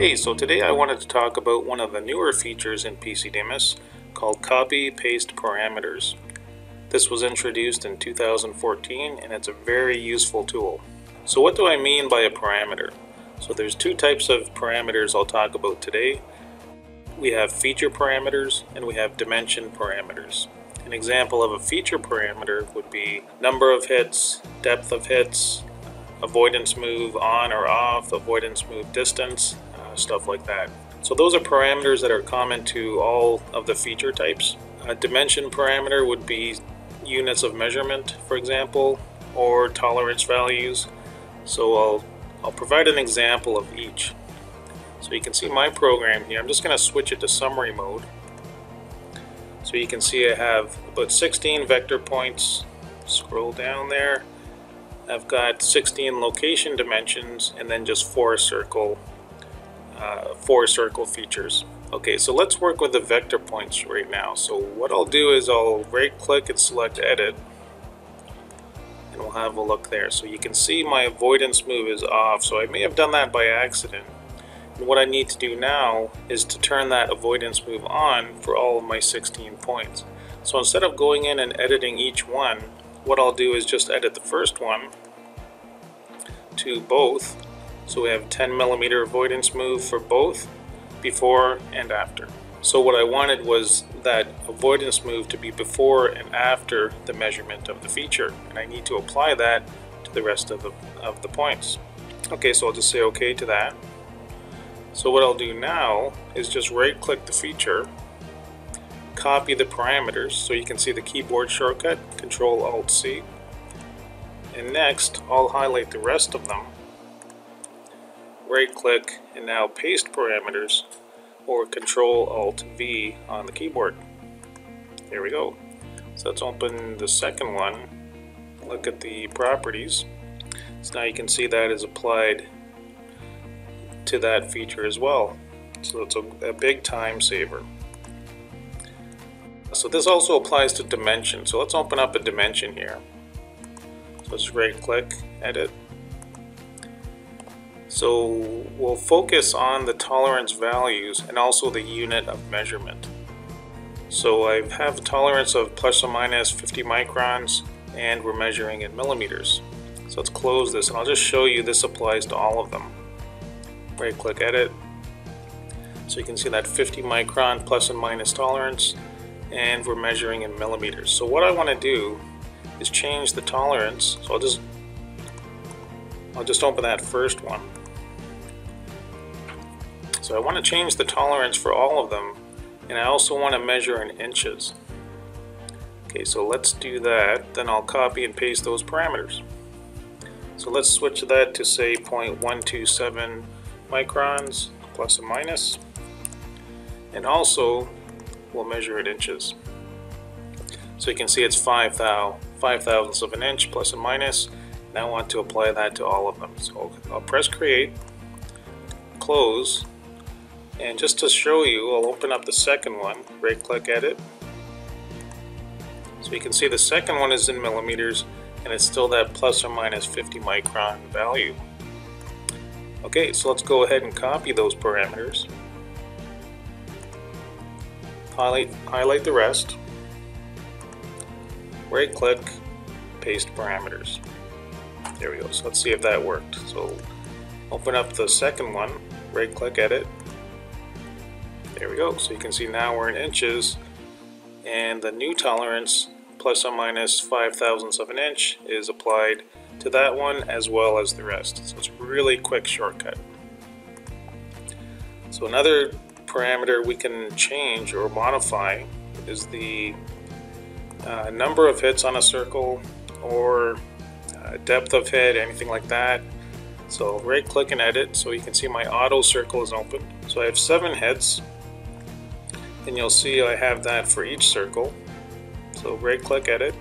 Hey, so today I wanted to talk about one of the newer features in PC-DMIS called Copy Paste Parameters. This was introduced in 2014 and it's a very useful tool. So what do I mean by a parameter? So there's two types of parameters I'll talk about today. We have feature parameters and we have dimension parameters. An example of a feature parameter would be number of hits, depth of hits, avoidance move on or off, avoidance move distance, uh, stuff like that. So those are parameters that are common to all of the feature types. A dimension parameter would be units of measurement, for example, or tolerance values. So I'll, I'll provide an example of each. So you can see my program here. I'm just going to switch it to summary mode. So you can see I have about 16 vector points. Scroll down there. I've got 16 location dimensions and then just four circle uh, four circle features. Okay, so let's work with the vector points right now. So what I'll do is I'll right click and select edit and we'll have a look there. So you can see my avoidance move is off, so I may have done that by accident. And what I need to do now is to turn that avoidance move on for all of my 16 points. So instead of going in and editing each one, what I'll do is just edit the first one to both so we have 10 millimeter avoidance move for both before and after. So what I wanted was that avoidance move to be before and after the measurement of the feature and I need to apply that to the rest of the, of the points. Okay, so I'll just say OK to that. So what I'll do now is just right click the feature, copy the parameters so you can see the keyboard shortcut, Control Alt C. And next, I'll highlight the rest of them right click and now paste parameters or control alt V on the keyboard. There we go. So let's open the second one. Look at the properties. So now you can see that is applied to that feature as well. So it's a, a big time saver. So this also applies to dimension. So let's open up a dimension here. So let's right click, edit, so we'll focus on the tolerance values and also the unit of measurement. So I have a tolerance of plus or minus 50 microns and we're measuring in millimeters. So let's close this and I'll just show you this applies to all of them. Right click edit. So you can see that 50 micron plus and minus tolerance and we're measuring in millimeters. So what I want to do is change the tolerance. So I'll just I'll just open that first one. So I want to change the tolerance for all of them and I also want to measure in inches. Okay, so let's do that. Then I'll copy and paste those parameters. So let's switch that to say 0.127 microns plus or minus. And also we'll measure it inches. So you can see it's 5 thou, 5 thousandths of an inch plus or minus. Now I want to apply that to all of them. So I'll press create, close, and just to show you, I'll open up the second one, right click edit. So you can see the second one is in millimeters and it's still that plus or minus 50 micron value. Okay, so let's go ahead and copy those parameters. Highlight, highlight the rest. Right click, paste parameters. There we go. So let's see if that worked. So open up the second one, right click edit, there we go. So you can see now we're in inches and the new tolerance plus or minus 5 thousandths of an inch is applied to that one as well as the rest. So it's a really quick shortcut. So another parameter we can change or modify is the uh, number of hits on a circle or uh, depth of hit, anything like that. So right click and edit so you can see my auto circle is open. So I have seven hits and you'll see I have that for each circle. So right click edit.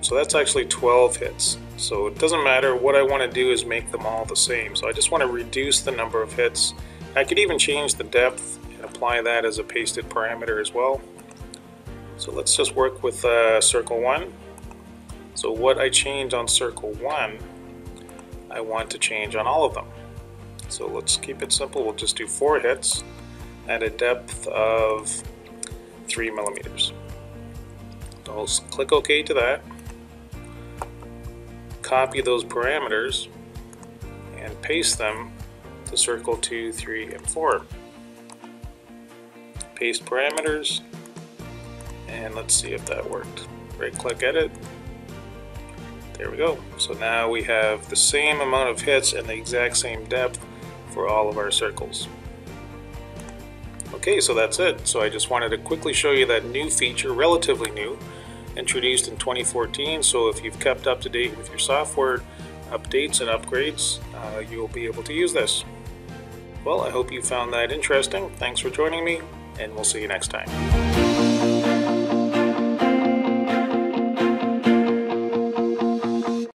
So that's actually 12 hits. So it doesn't matter, what I want to do is make them all the same. So I just want to reduce the number of hits. I could even change the depth and apply that as a pasted parameter as well. So let's just work with uh, circle 1. So what I change on circle 1, I want to change on all of them. So let's keep it simple. We'll just do four hits at a depth of three millimeters. So I'll click OK to that. Copy those parameters and paste them to circle 2, 3, and 4. Paste parameters, and let's see if that worked. Right click edit. There we go. So now we have the same amount of hits and the exact same depth for all of our circles. Okay, so that's it. So I just wanted to quickly show you that new feature, relatively new, introduced in 2014. So if you've kept up to date with your software updates and upgrades, uh, you'll be able to use this. Well, I hope you found that interesting. Thanks for joining me, and we'll see you next time.